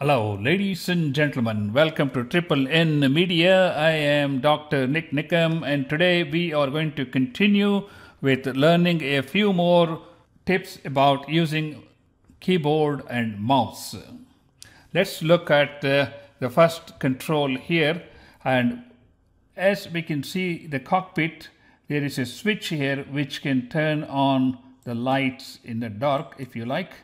Hello, ladies and gentlemen. Welcome to Triple N Media. I am Dr. Nick Nikam, and today we are going to continue with learning a few more tips about using keyboard and mouse. Let's look at uh, the first control here, and as we can see, the cockpit there is a switch here which can turn on the lights in the dark if you like,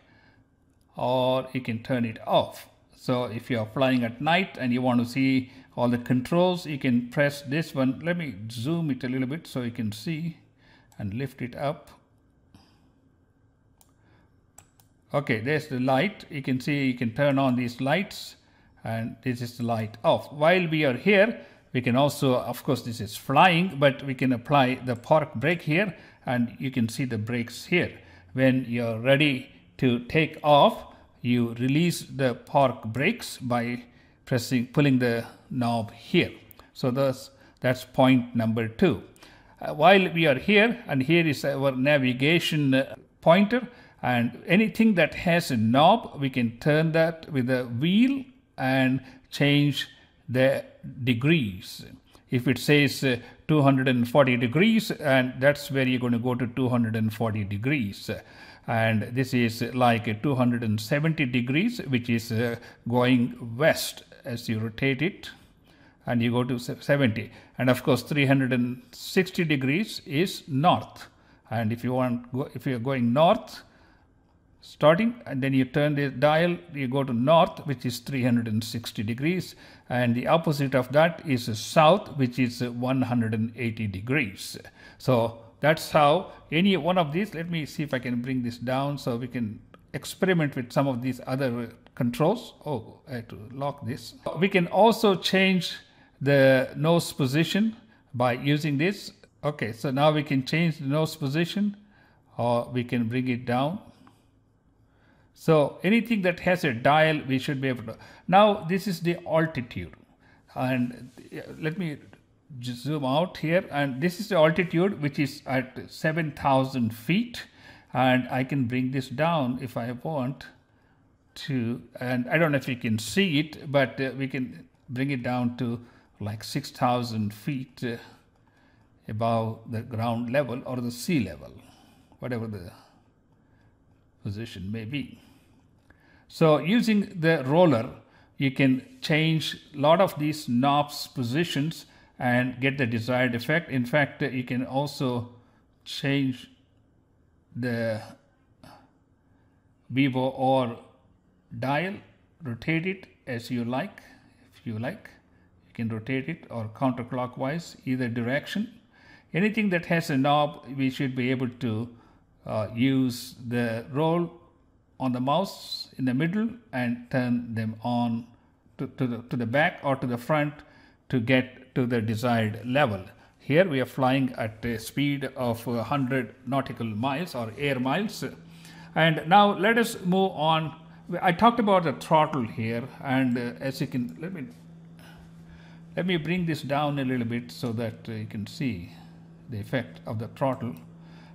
or you can turn it off. So if you are flying at night and you want to see all the controls, you can press this one. Let me zoom it a little bit so you can see and lift it up. Okay, there's the light. You can see you can turn on these lights and this is the light off. While we are here, we can also, of course, this is flying, but we can apply the park brake here and you can see the brakes here. When you're ready to take off, you release the park brakes by pressing pulling the knob here. So that's that's point number two. Uh, while we are here and here is our navigation uh, pointer and anything that has a knob we can turn that with a wheel and change the degrees. If it says uh, 240 degrees and that's where you're going to go to 240 degrees and this is like 270 degrees which is uh, going west as you rotate it. And you go to 70 and of course 360 degrees is north. And if you want if you're going north starting and then you turn the dial you go to north which is 360 degrees. And the opposite of that is south which is 180 degrees. So that's how any one of these, let me see if I can bring this down so we can experiment with some of these other uh, controls. Oh, I had to lock this. We can also change the nose position by using this. Okay, so now we can change the nose position or we can bring it down. So anything that has a dial, we should be able to. Now this is the altitude. And uh, let me zoom out here and this is the altitude which is at 7000 feet and I can bring this down if I want to and I don't know if you can see it but uh, we can bring it down to like 6000 feet uh, above the ground level or the sea level whatever the position may be. So using the roller you can change a lot of these knobs positions and get the desired effect. In fact, you can also change the bevel or dial, rotate it as you like, if you like. You can rotate it or counterclockwise, either direction. Anything that has a knob, we should be able to uh, use the roll on the mouse in the middle and turn them on to, to, the, to the back or to the front to get to the desired level. Here we are flying at a speed of 100 nautical miles or air miles. And now let us move on. I talked about the throttle here and uh, as you can, let me, let me bring this down a little bit so that uh, you can see the effect of the throttle.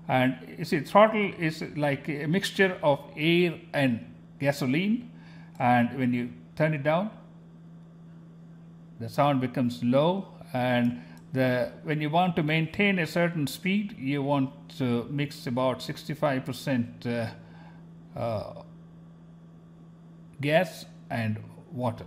And you see throttle is like a mixture of air and gasoline and when you turn it down the sound becomes low and the when you want to maintain a certain speed you want to mix about 65% uh, uh, gas and water.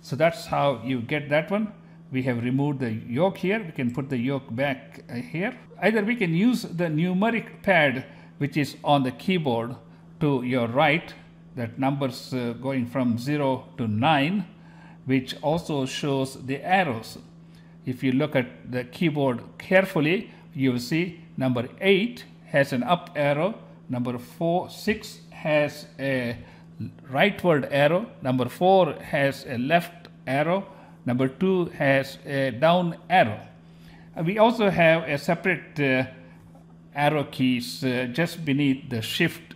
So that's how you get that one. We have removed the yoke here. We can put the yoke back uh, here. Either we can use the numeric pad which is on the keyboard to your right. That numbers uh, going from 0 to 9 which also shows the arrows. If you look at the keyboard carefully, you will see number 8 has an up arrow, number 4, 6 has a rightward arrow, number 4 has a left arrow, number 2 has a down arrow. We also have a separate uh, arrow keys uh, just beneath the shift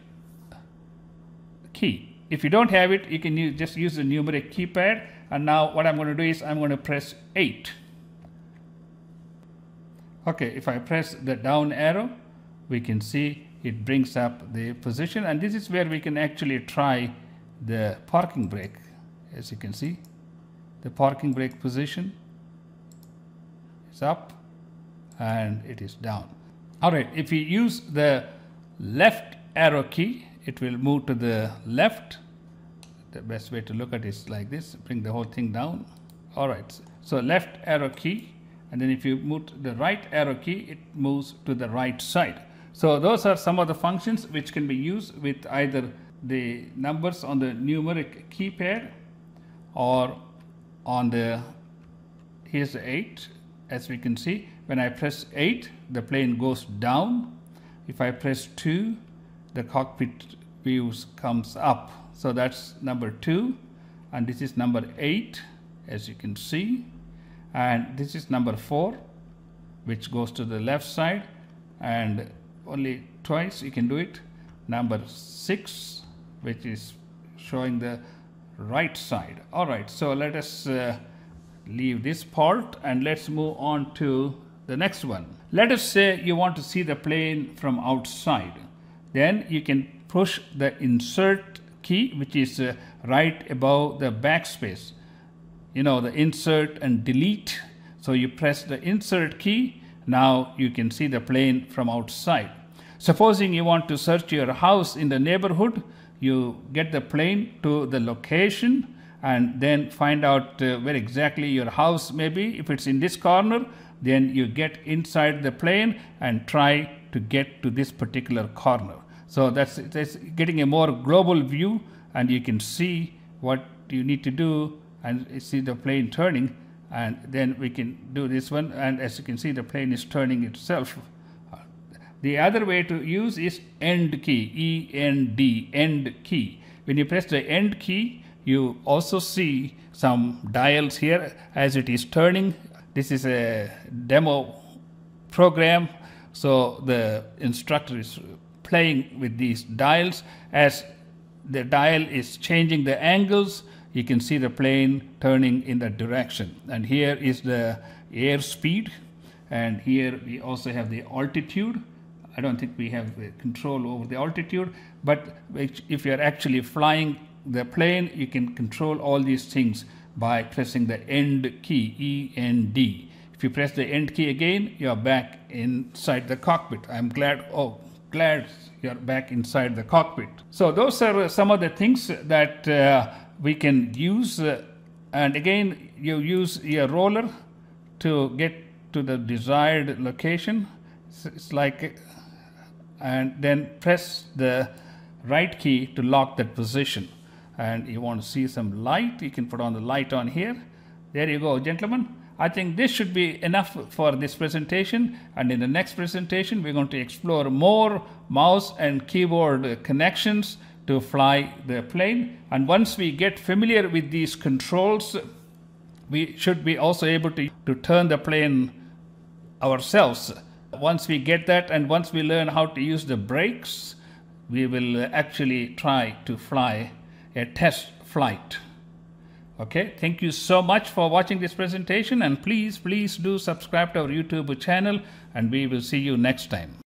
key. If you don't have it, you can use, just use the numeric keypad and now what I'm going to do is I'm going to press 8. Okay, if I press the down arrow, we can see it brings up the position. And this is where we can actually try the parking brake. As you can see the parking brake position is up and it is down. All right if we use the left arrow key it will move to the left the best way to look at it is like this. Bring the whole thing down. All right. So left arrow key and then if you move the right arrow key it moves to the right side. So those are some of the functions which can be used with either the numbers on the numeric keypad or on the here's the 8 as we can see when I press 8 the plane goes down. If I press 2 the cockpit views comes up so that's number 2 and this is number 8 as you can see. And this is number 4 which goes to the left side and only twice you can do it. Number 6 which is showing the right side. All right so let us uh, leave this part and let's move on to the next one. Let us say you want to see the plane from outside. Then you can push the insert key which is uh, right above the backspace. You know the insert and delete. So you press the insert key. Now you can see the plane from outside. Supposing you want to search your house in the neighborhood you get the plane to the location and then find out uh, where exactly your house may be. If it's in this corner then you get inside the plane and try to get to this particular corner so that's, that's getting a more global view and you can see what you need to do and see the plane turning and then we can do this one and as you can see the plane is turning itself. The other way to use is end key, E-N-D, end key. When you press the end key, you also see some dials here as it is turning. This is a demo program, so the instructor is playing with these dials. As the dial is changing the angles, you can see the plane turning in that direction. And here is the air speed. And here we also have the altitude. I don't think we have control over the altitude, but if you're actually flying the plane, you can control all these things by pressing the end key, E-N-D. If you press the end key again, you're back inside the cockpit. I'm glad, oh, glad you're back inside the cockpit. So those are some of the things that uh, we can use. Uh, and again, you use your roller to get to the desired location. It's, it's like, and then press the right key to lock that position. And you want to see some light, you can put on the light on here. There you go, gentlemen. I think this should be enough for this presentation and in the next presentation we're going to explore more mouse and keyboard connections to fly the plane and once we get familiar with these controls we should be also able to, to turn the plane ourselves. Once we get that and once we learn how to use the brakes we will actually try to fly a test flight. Okay, thank you so much for watching this presentation and please, please do subscribe to our YouTube channel and we will see you next time.